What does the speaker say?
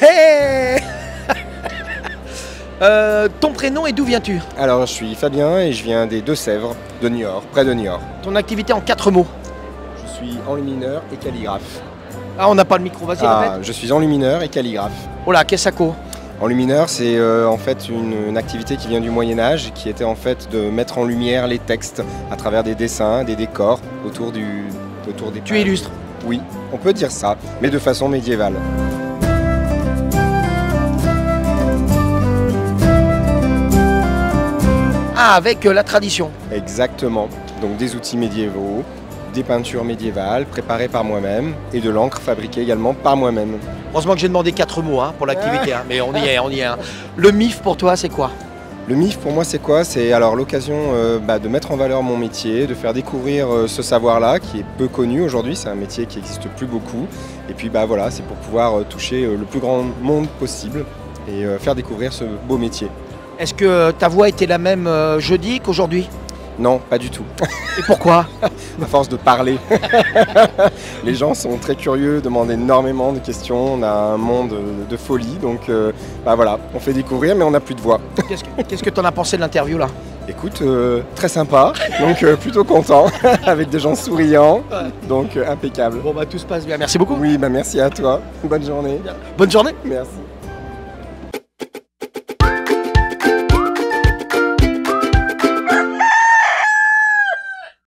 Euh, ton prénom et d'où viens-tu Alors, je suis Fabien et je viens des Deux-Sèvres, de Niort, près de Niort. Ton activité en quatre mots. Je suis enlumineur et calligraphe. Ah, on n'a pas le micro, vas-y, Ah, je suis enlumineur et calligraphe. Oh là, qu'est-ce que Enlumineur, c'est euh, en fait une, une activité qui vient du Moyen Âge, qui était en fait de mettre en lumière les textes à travers des dessins, des décors autour, du, autour des Tu pages. illustres. Oui, on peut dire ça, mais de façon médiévale. Avec euh, la tradition. Exactement. Donc des outils médiévaux, des peintures médiévales préparées par moi-même et de l'encre fabriquée également par moi-même. Heureusement que j'ai demandé quatre mots hein, pour l'activité, hein, mais on y est, on y est. hein. Le MIF pour toi, c'est quoi? Le MIF pour moi c'est quoi? C'est alors l'occasion euh, bah, de mettre en valeur mon métier, de faire découvrir euh, ce savoir-là qui est peu connu aujourd'hui, c'est un métier qui n'existe plus beaucoup. Et puis bah voilà, c'est pour pouvoir euh, toucher le plus grand monde possible et faire découvrir ce beau métier. Est-ce que euh, ta voix était la même euh, jeudi qu'aujourd'hui? Non, pas du tout. Et pourquoi? À force de parler, les gens sont très curieux, demandent énormément de questions. On a un monde de folie, donc euh, bah voilà, on fait découvrir, mais on n'a plus de voix. Qu'est-ce que que t'en as pensé de l'interview là? Écoute, euh, très sympa, donc euh, plutôt content, avec des gens souriants, donc impeccable. Bon bah tout se passe bien, merci beaucoup. Oui, bah merci à toi. Bonne journée. Bonne journée. Merci.